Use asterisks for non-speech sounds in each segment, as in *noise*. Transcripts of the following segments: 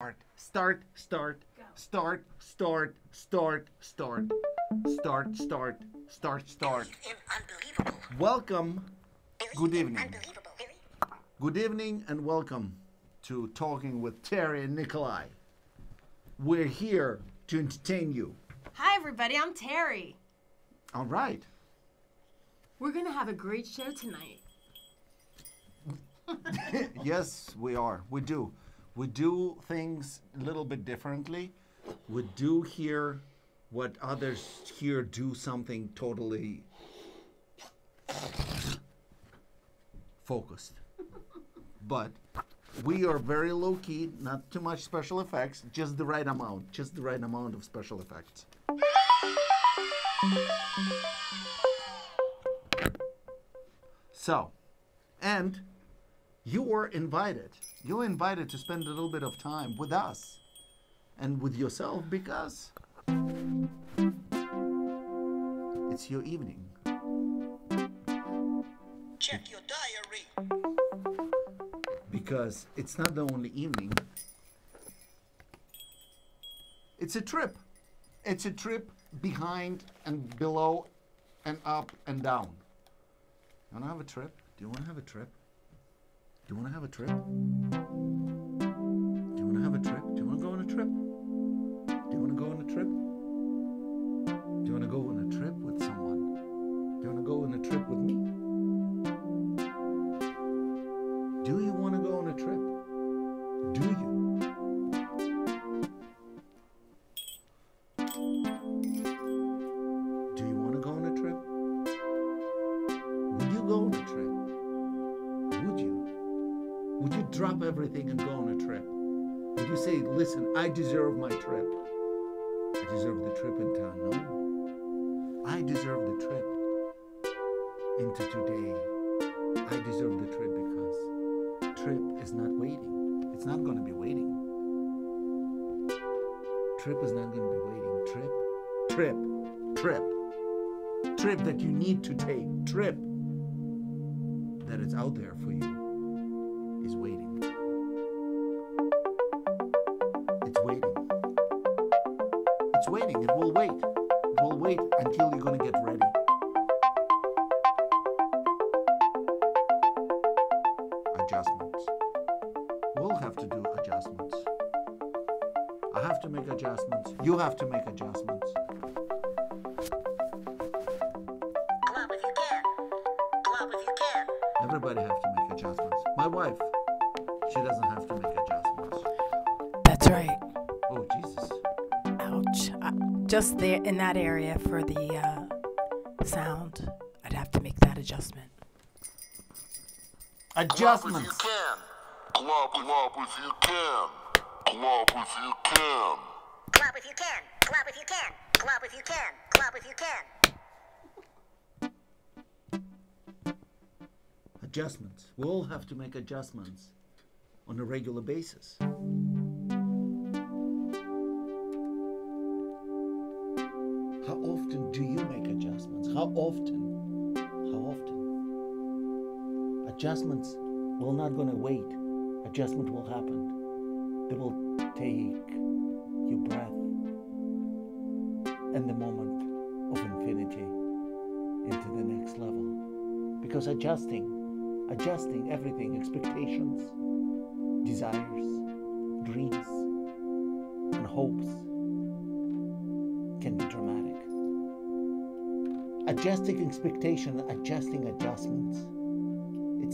Start, start, start, start, start, start, start, start, start, start, start. Welcome, good evening. Good evening and welcome to Talking with Terry and Nikolai. We're here to entertain you. Hi, everybody. I'm Terry. All right. We're going to have a great show tonight. *laughs* yes, we are. We do. We do things a little bit differently. We do hear what others here do something totally focused. But we are very low key, not too much special effects, just the right amount, just the right amount of special effects. So, and you were invited. You were invited to spend a little bit of time with us and with yourself because it's your evening. Check your diary. Because it's not the only evening, it's a trip. It's a trip behind and below and up and down. You want to have a trip? Do you want to have a trip? Do you want to have a trip? Drop everything and go on a trip? Would you say, listen, I deserve my trip? I deserve the trip in town. No. I deserve the trip into today. I deserve the trip because trip is not waiting. It's not going to be waiting. Trip is not going to be waiting. Trip, trip, trip. Trip that you need to take. Trip that is out there for you Adjustments. We'll have to do adjustments. I have to make adjustments. You have to make adjustments. Club if you can. Club if you can. Everybody have to make adjustments. My wife, she doesn't have to make adjustments. That's right. Oh Jesus! Ouch. Just there in that area for the uh, sound, I'd have to make that adjustment. Club if Adjustments. you can. Club, club if you can. Club if you can. Club if you can. Club if you can. Club if you can. Club if you can. Adjustments. We all have to make adjustments on a regular basis. How often do you make adjustments? How often? Adjustments will not gonna wait. Adjustment will happen. They will take your breath and the moment of infinity into the next level. Because adjusting, adjusting everything, expectations, desires, dreams, and hopes can be dramatic. Adjusting expectation, adjusting adjustments.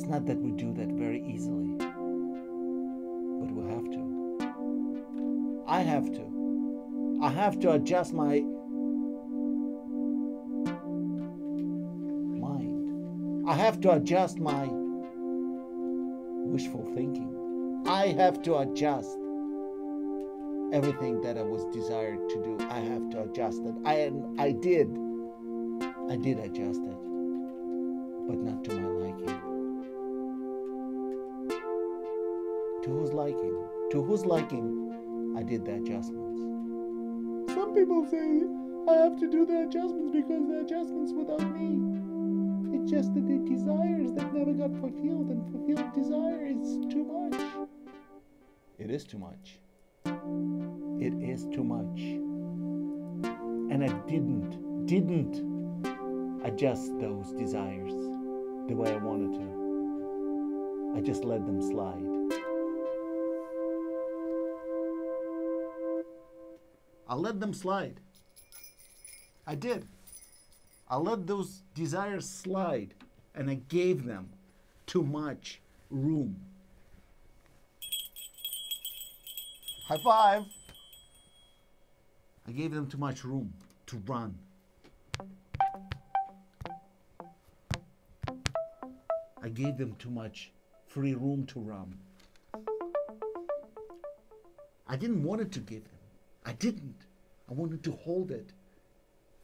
It's not that we do that very easily, but we have to. I have to. I have to adjust my mind. I have to adjust my wishful thinking. I have to adjust everything that I was desired to do. I have to adjust it. I I did. I did adjust it, but not to my liking. To whose liking? To whose liking I did the adjustments. Some people say I have to do the adjustments because the adjustments without me. It's just that the desires that never got fulfilled and fulfilled desire is too much. It is too much. It is too much. And I didn't, didn't adjust those desires the way I wanted to. I just let them slide. I let them slide. I did. I let those desires slide and I gave them too much room. High five. I gave them too much room to run. I gave them too much free room to run. I didn't want it to give. I didn't. I wanted to hold it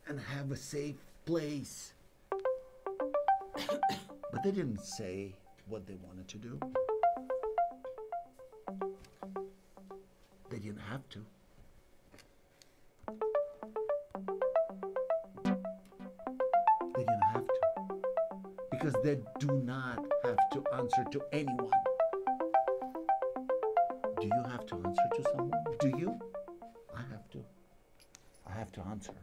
and have a safe place. *coughs* but they didn't say what they wanted to do. They didn't have to. They didn't have to. Because they do not have to answer to anyone. Do you have to answer.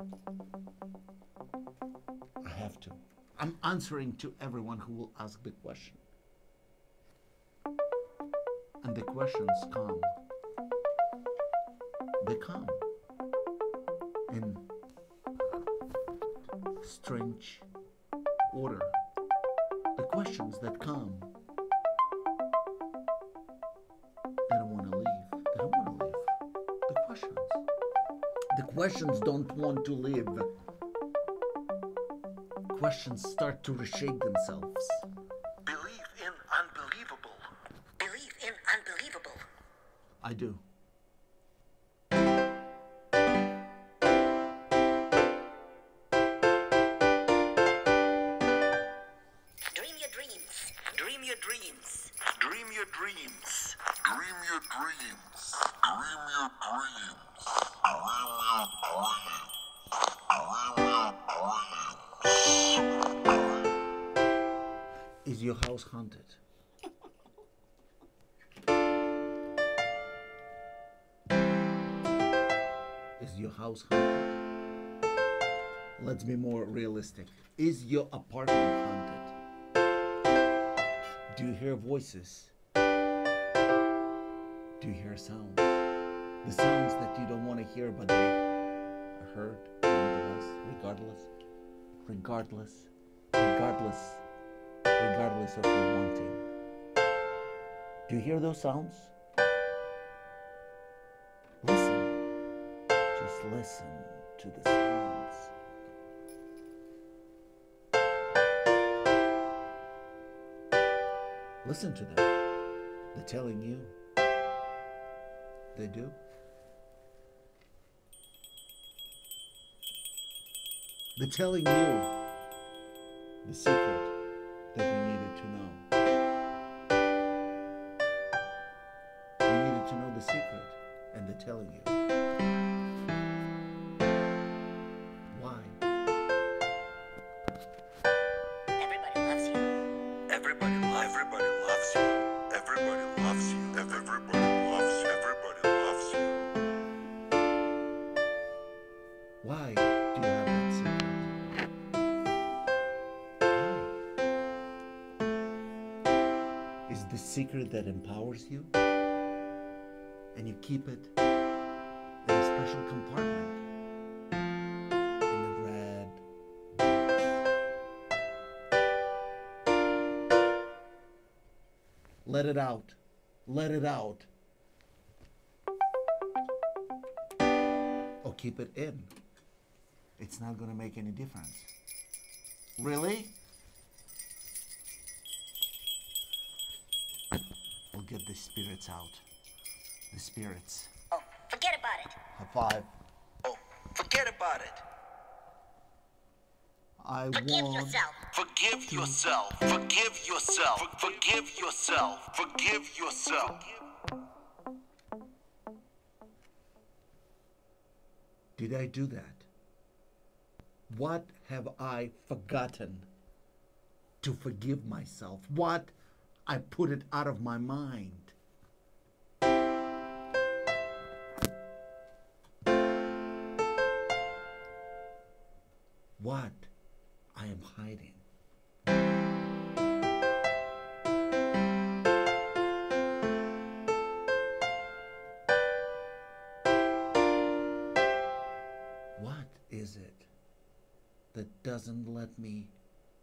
I have to. I'm answering to everyone who will ask the question. And the questions come. They come in strange order. The questions that come, questions don't want to live. Questions start to reshape themselves. Believe in unbelievable. Believe in unbelievable. I do. House haunted? Is your house haunted? Let's be more realistic. Is your apartment haunted? Do you hear voices? Do you hear sounds? The sounds that you don't want to hear, but they are heard nonetheless, regardless, regardless, regardless regardless of your wanting. Do you hear those sounds? Listen. Just listen to the sounds. Listen to them. They're telling you. They do. They're telling you the secret that you needed to know. You needed to know the secret, and they're telling you. Why? Everybody loves you. Everybody loves everybody loves you. Everybody loves you. Everybody loves you. Everybody loves you. Why do you have secret that empowers you? And you keep it in a special compartment in a red. Let it out. Let it out. Or keep it in. It's not going to make any difference. Really? Get the spirits out. The spirits. Oh, forget about it. High five. Oh, forget about it. I Forgive want. yourself. Forgive yourself. Forgive yourself. Forgive yourself. Forgive yourself. Did I do that? What have I forgotten to forgive myself? What I put it out of my mind. What I am hiding. What is it that doesn't let me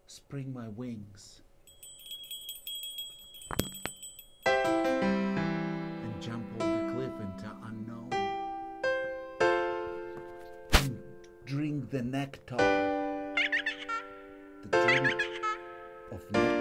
spring my wings? Drink the nectar, the drink of nectar.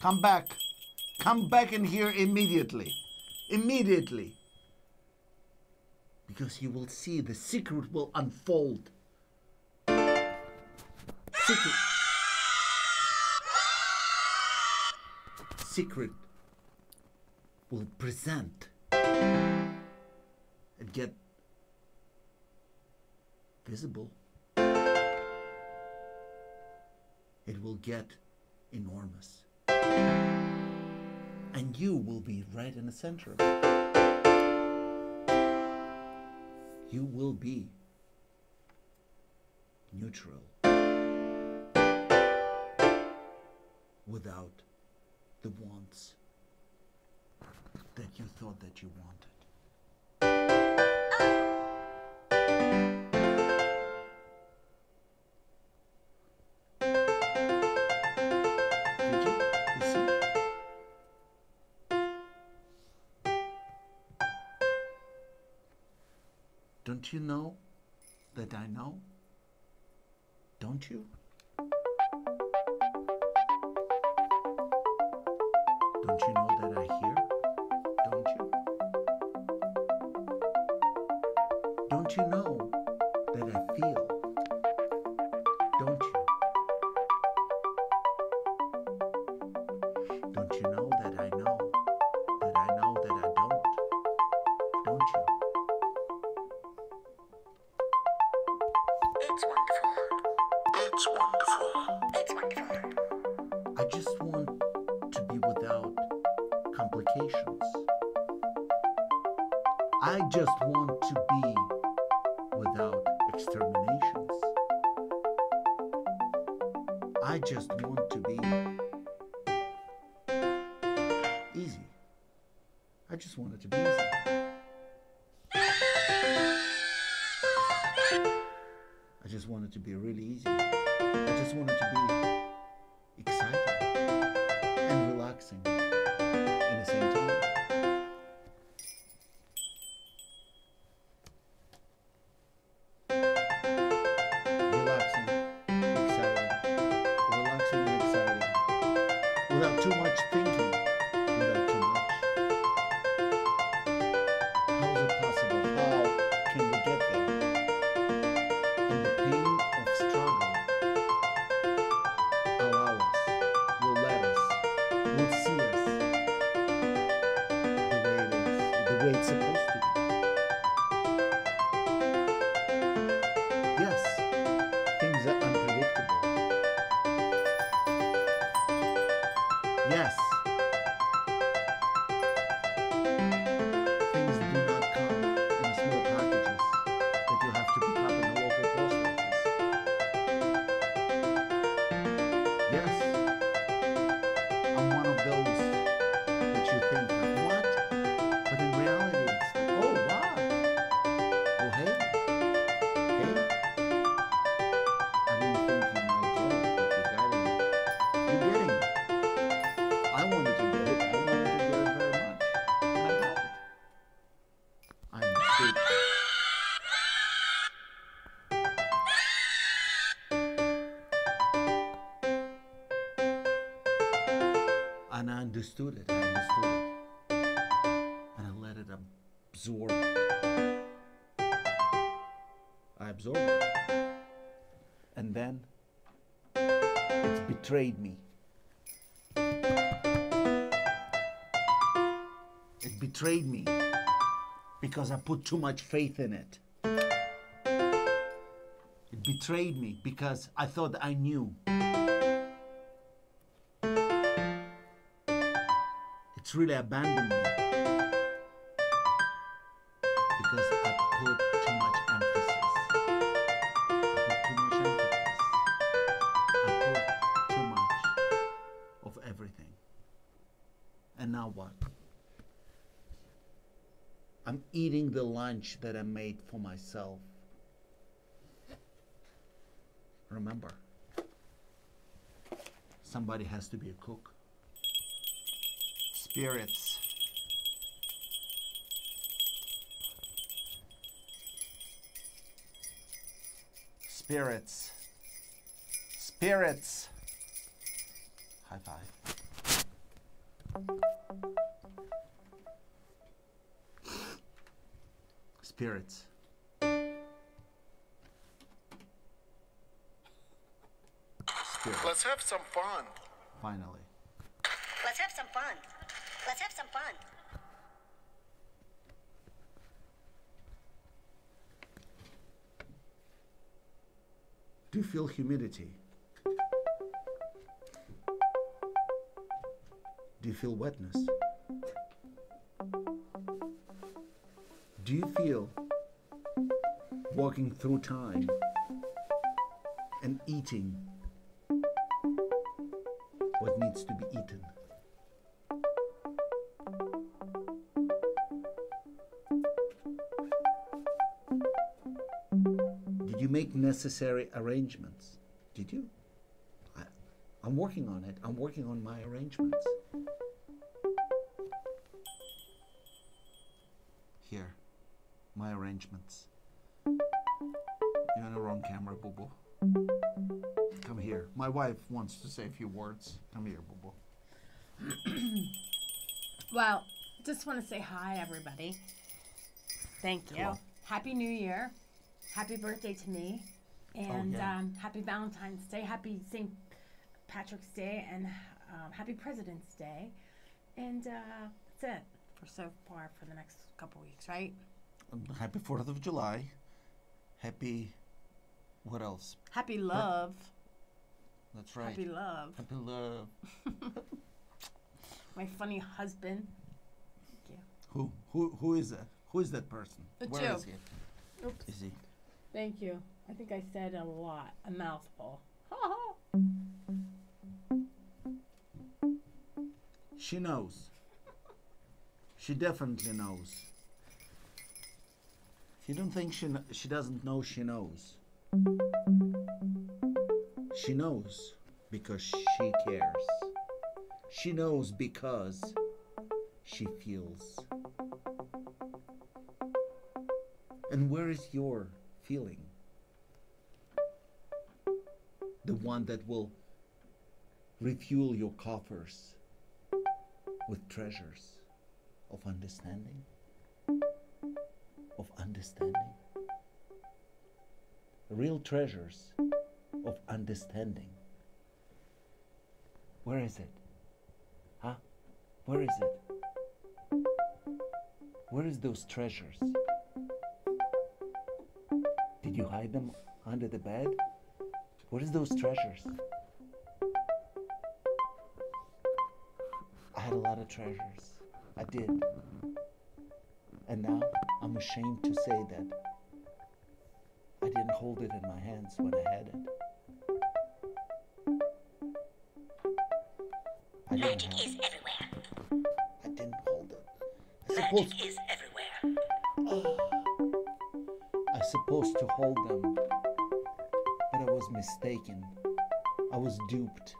Come back. Come back in here immediately. Immediately. Because you will see the secret will unfold. Secret. Secret will present and get visible. It will get enormous. And you will be right in the center of it. You will be neutral without the wants that you thought that you wanted. Don't you know that I know? Don't you? Don't you know that I hear? I just want to be easy. I just want it to be easy. I just want it to be really easy. I just want it to be Wait of course. Understood it. I understood it. And I let it absorb it. I absorb it. And then it betrayed me. It betrayed me because I put too much faith in it. It betrayed me because I thought I knew. Really abandoned me because I put too much emphasis. I put too much emphasis. I put too much of everything. And now what? I'm eating the lunch that I made for myself. Remember, somebody has to be a cook. Spirits. Spirits. Spirits. High five. Spirits. Spirits. Let's have some fun. Finally. Let's have some fun. Let's have some fun. Do you feel humidity? Do you feel wetness? Do you feel walking through time and eating what needs to be eaten? Make necessary arrangements? Did you? I, I'm working on it. I'm working on my arrangements. Here, my arrangements. You're on the wrong camera, Boo Boo. Come here. My wife wants to say a few words. Come here, Boo Boo. *clears throat* Well, just want to say hi, everybody. Thank you. Cool. Happy New Year. Happy birthday to me. And yeah. um, happy Valentine's Day. Happy St. Patrick's Day. And um, happy President's Day. And uh, that's it for so far for the next couple weeks, right? Um, Happy 4th of July. Happy. What else? Happy love. That's right. Happy love. Happy love. *laughs* My funny husband. Thank you. Who? Who? Who is that? Who is that person? It's Where you. is he? Oops. Is he? Thank you. I think I said a lot, a mouthful. She knows. She definitely knows. If you don't think she she doesn't know, she knows. She knows because she cares. She knows because she feels. And where is your feeling? The one that will refuel your coffers with treasures of understanding, of understanding, real treasures of understanding. Where is it? Huh? Where is it? Where is those treasures? Did you hide them under the bed? What is those treasures? I had a lot of treasures. I did. And now I'm ashamed to say that I didn't hold it in my hands when I had it. I Magic have is everywhere. I didn't hold it. I Magic is supposed to hold them, but I was mistaken. I was duped.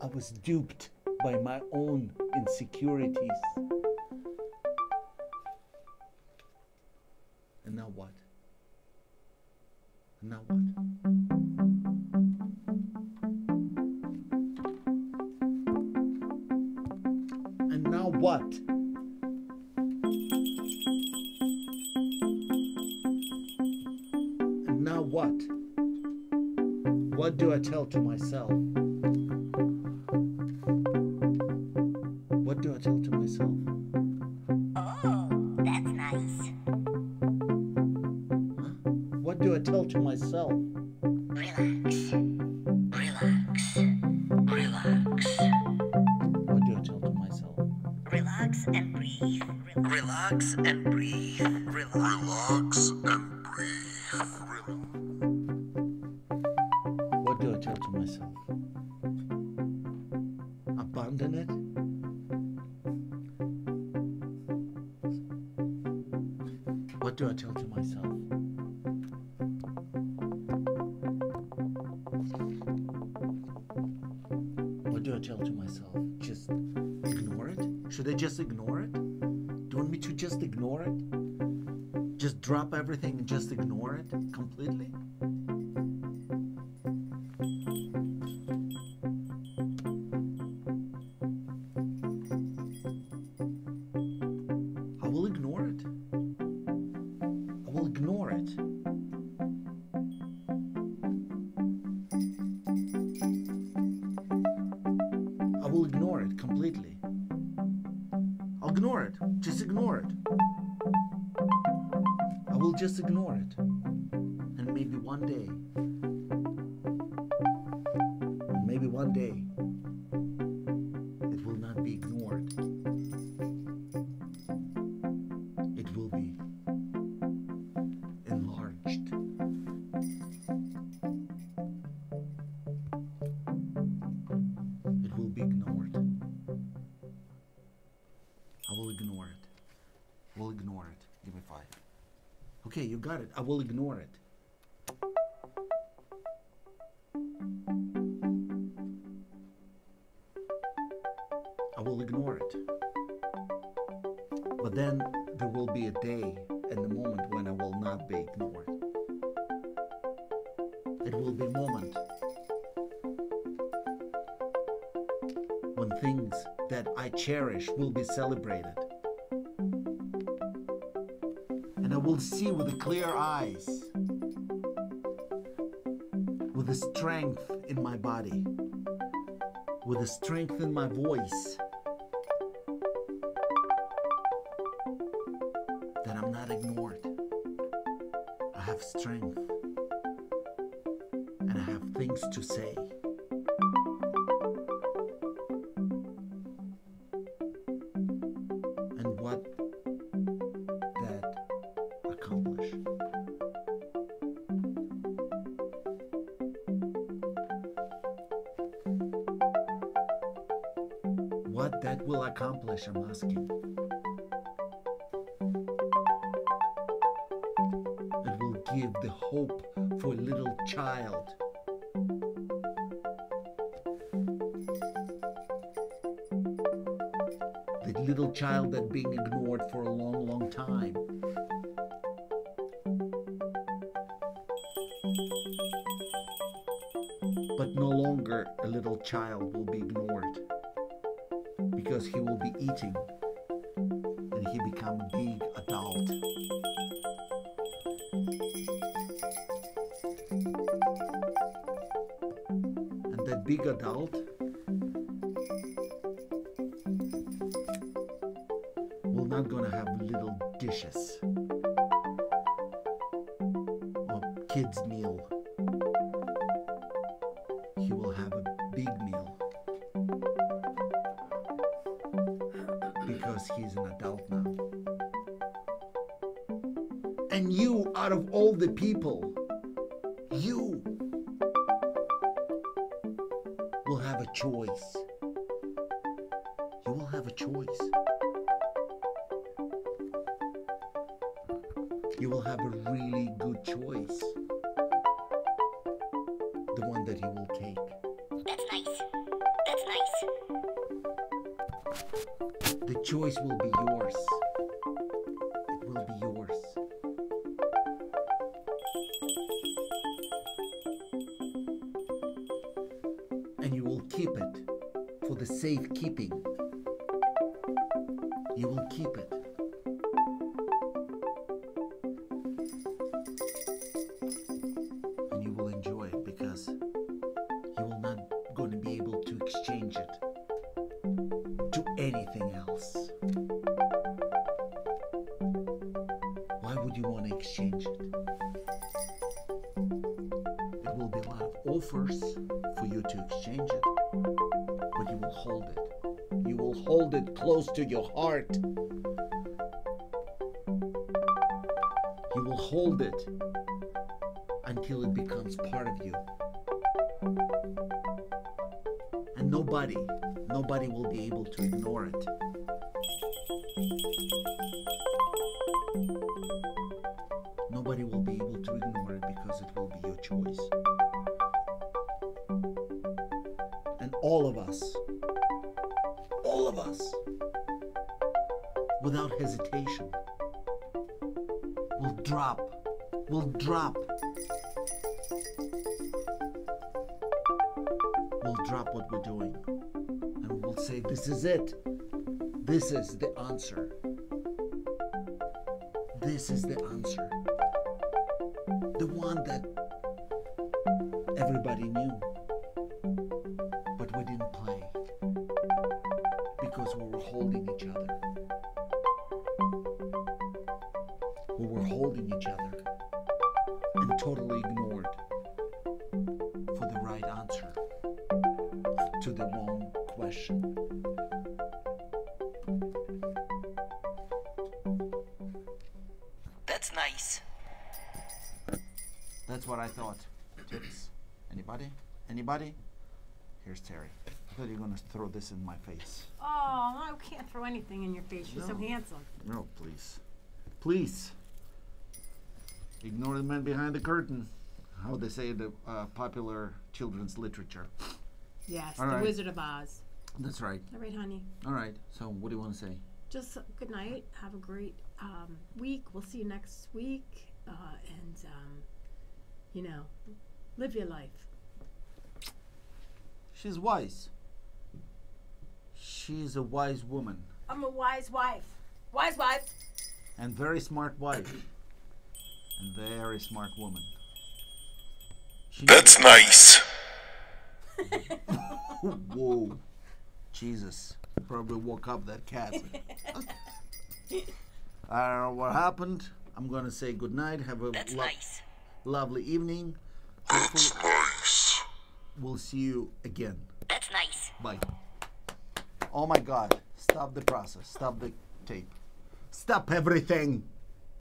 I was duped by my own insecurities. What do I tell to myself? What do I tell to myself? Oh, that's nice. What do I tell to myself? Want me to just ignore it? Just drop everything and just ignore it completely? Okay, you got it. I will ignore it. I will ignore it. But then there will be a day and a moment when I will not be ignored. It will be a moment when things that I cherish will be celebrated. Will see with clear eyes, with the strength in my body, with the strength in my voice, that I'm not ignored. I have strength. And I have things to say. I'm asking. It will give the hope for a little child. The little child that being ignored for a long, long time. But no longer a little child will be ignored because he will be eating and he become big adult. And that big adult will not gonna have little dishes people, you will have a choice. You will have a choice. You will have a really good choice. The one that you will take. That's nice. That's nice. The choice will be yours. To exchange it, but you will hold it. You will hold it close to your heart. You will hold it until it becomes part of you. And nobody, nobody will be able to ignore it. Nobody will be able to ignore it because it will be your choice. Us, all of us, without hesitation, will drop, will drop, will drop what we're doing. And we'll say, This is it. This is the answer. This is the answer. The one that everybody knew. But we didn't because we were holding each other. We were holding each other and totally ignored for the right answer to the wrong question. That's nice. That's what I thought. Tips. Anybody? Anybody? Here's Terry. I thought you were gonna throw this in my face. Can't throw anything in your face. You're so No. handsome. No, please. Please. Ignore the man behind the curtain. How they say in the uh, popular children's literature. Yes, All the right. Wizard of Oz. That's right. All right, honey. All right. So, what do you want to say? Just uh, good night. Have a great um, week. We'll see you next week. Uh, and, um, you know, live your life. She's wise. She's a wise woman I'm a wise wife. Wise wife. and very smart wife. And very smart woman. She That's nice. *laughs* Whoa. Jesus. Probably woke up that cat. I don't know what happened. I'm going to say good night. Have a That's lo- nice. lovely evening. That's Hopefully, nice. we'll see you again. That's nice. Bye. Oh my God. Stop the process. Stop the tape. Stop everything.